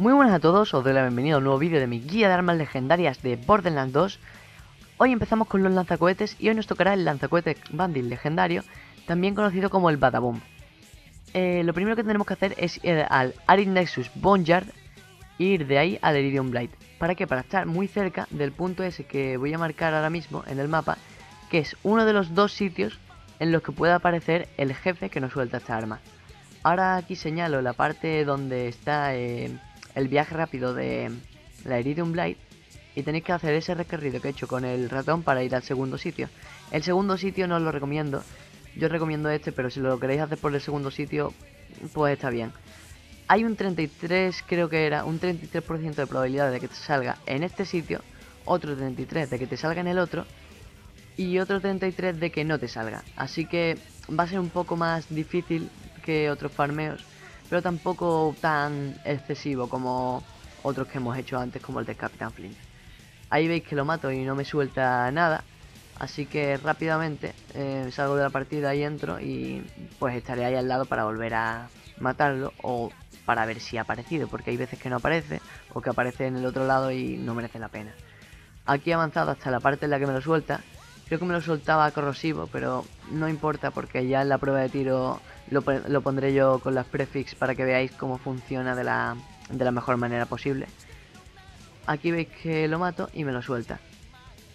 Muy buenas a todos, os doy la bienvenida a un nuevo vídeo de mi guía de armas legendarias de Borderlands 2 Hoy empezamos con los lanzacohetes y hoy nos tocará el lanzacohete Bandit legendario, también conocido como el Badaboom. Eh, Lo primero que tenemos que hacer es ir al Arid Nexus Boneyard e ir de ahí al Iridium Blade ¿Para qué? Para estar muy cerca del punto ese que voy a marcar ahora mismo en el mapa Que es uno de los dos sitios en los que puede aparecer el jefe que nos suelta esta arma. Ahora aquí señalo la parte donde está... Eh, el viaje rápido de la Iridium Blade y tenéis que hacer ese recorrido que he hecho con el ratón para ir al segundo sitio. El segundo sitio no os lo recomiendo, yo recomiendo este, pero si lo queréis hacer por el segundo sitio, pues está bien. Hay un 33, creo que era, un 33% de probabilidad de que te salga en este sitio, otro 33 de que te salga en el otro, y otro 33 de que no te salga. Así que va a ser un poco más difícil que otros farmeos pero tampoco tan excesivo como otros que hemos hecho antes, como el de Capitán Flint. Ahí veis que lo mato y no me suelta nada, así que rápidamente eh, salgo de la partida y entro y pues estaré ahí al lado para volver a matarlo o para ver si ha aparecido, porque hay veces que no aparece o que aparece en el otro lado y no merece la pena. Aquí he avanzado hasta la parte en la que me lo suelta, creo que me lo soltaba corrosivo, pero no importa porque ya en la prueba de tiro lo, pondré yo con las prefix para que veáis cómo funciona de la, de la mejor manera posible. Aquí veis que lo mato y me lo suelta.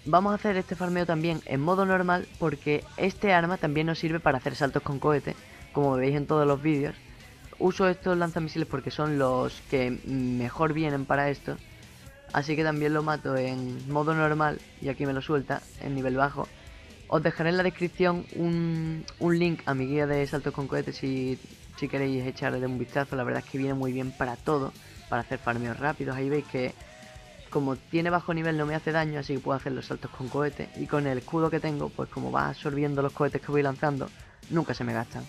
Vamos a hacer este farmeo también en modo normal porque este arma también nos sirve para hacer saltos con cohete, como veis en todos los vídeos. Uso estos lanzamisiles porque son los que mejor vienen para esto. Así que también lo mato en modo normal y aquí me lo suelta en nivel bajo. Os dejaré en la descripción un, link a mi guía de saltos con cohetes si, si queréis echarle un vistazo. La verdad es que viene muy bien para todo, para hacer farmeos rápidos. Ahí veis que como tiene bajo nivel no me hace daño, así que puedo hacer los saltos con cohetes. Y con el escudo que tengo, pues como va absorbiendo los cohetes que voy lanzando, nunca se me gastan.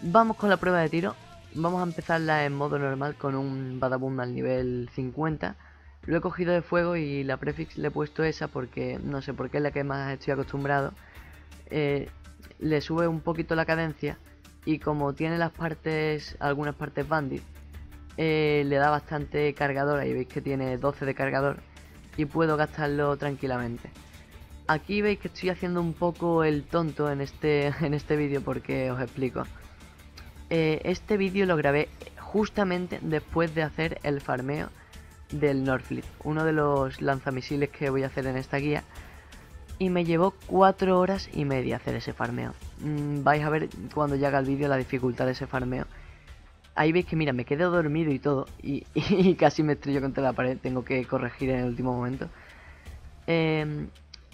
Vamos con la prueba de tiro. Vamos a empezarla en modo normal con un Badaboom al nivel 50 lo he cogido de fuego y la prefix le he puesto esa porque no sé por qué es la que más estoy acostumbrado. Eh, le sube un poquito la cadencia y como tiene las partes, algunas partes bandit, eh, le da bastante cargador. Ahí veis que tiene 12 de cargador y puedo gastarlo tranquilamente. Aquí veis que estoy haciendo un poco el tonto en este, en este vídeo porque os explico. Eh, este vídeo lo grabé justamente después de hacer el farmeo del Northfleet, uno de los lanzamisiles que voy a hacer en esta guía. Y me llevó 4 horas y media hacer ese farmeo. Mm, vais a ver cuando llega el vídeo la dificultad de ese farmeo. Ahí veis que mira, me quedé dormido y todo. Y, casi me estrello contra la pared. Tengo que corregir en el último momento. Em,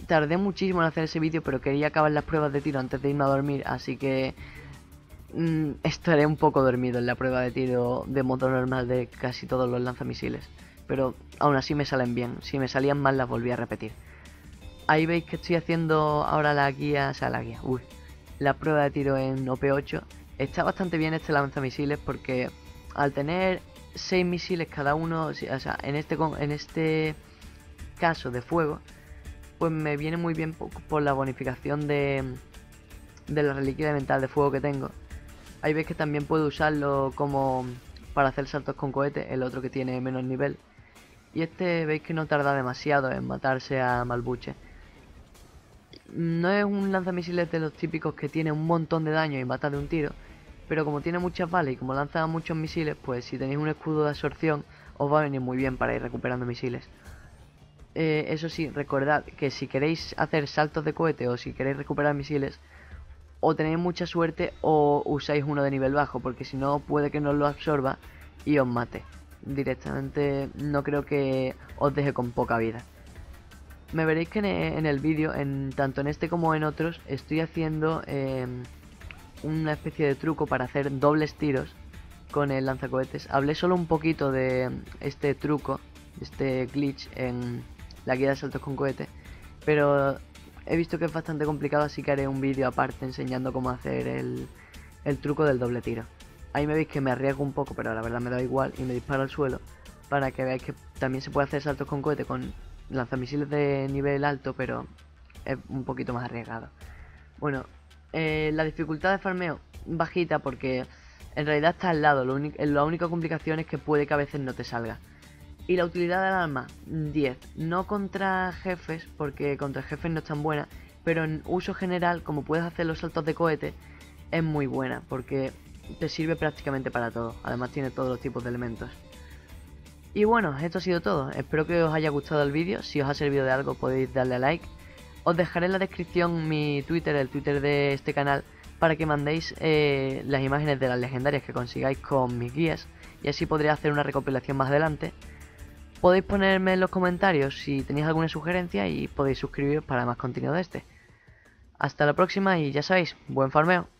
tardé muchísimo en hacer ese vídeo, pero quería acabar las pruebas de tiro antes de irme a dormir. Así que mm, estaré un poco dormido en la prueba de tiro de motor normal de casi todos los lanzamisiles pero aún así me salen bien. Si me salían mal las volví a repetir. Ahí veis que estoy haciendo ahora la guía, o sea, la guía, uy, la prueba de tiro en OP8. Está bastante bien este lanzamisiles porque al tener 6 misiles cada uno, o sea, en este, en este caso de fuego, pues me viene muy bien por, la bonificación de, de la reliquia mental de fuego que tengo. Ahí veis que también puedo usarlo como para hacer saltos con cohete, el otro que tiene menos nivel. Y este veis que no tarda demasiado en matarse a Malbuche. No es un lanzamisiles de los típicos que tiene un montón de daño y mata de un tiro. Pero como tiene muchas balas y como lanza muchos misiles, pues si tenéis un escudo de absorción, os va a venir muy bien para ir recuperando misiles. Eh, eso sí, recordad que si queréis hacer saltos de cohete o si queréis recuperar misiles, o tenéis mucha suerte o usáis uno de nivel bajo, porque si no puede que no lo absorba y os mate directamente no creo que os deje con poca vida. Me veréis que en el vídeo, tanto en este como en otros, estoy haciendo em, una especie de truco para hacer dobles tiros con el lanzacohetes. Hablé solo un poquito de este truco, este glitch en la guía de saltos con cohete, pero he visto que es bastante complicado, así que haré un vídeo aparte enseñando cómo hacer el truco del doble tiro. Ahí me veis que me arriesgo un poco, pero la verdad me da igual y me disparo al suelo. Para que veáis que también se puede hacer saltos con cohete con lanzamisiles de nivel alto, pero es un poquito más arriesgado. Bueno, eh, la dificultad de farmeo bajita porque En realidad está al lado, la única complicación es que puede que a veces no te salga. Y la utilidad del arma, 10. No contra jefes, porque contra jefes no es tan buena, pero en uso general, como puedes hacer los saltos de cohete, es muy buena, porque te sirve prácticamente para todo. Además tiene todos los tipos de elementos. Y bueno, esto ha sido todo. Espero que os haya gustado el vídeo. Si os ha servido de algo podéis darle a like. Os dejaré en la descripción mi Twitter, el Twitter de este canal, para que mandéis eh, las imágenes de las legendarias que consigáis con mis guías. Y así podré hacer una recopilación más adelante. Podéis ponerme en los comentarios si tenéis alguna sugerencia y podéis suscribiros para más contenido de este. Hasta la próxima y ya sabéis, buen farmeo.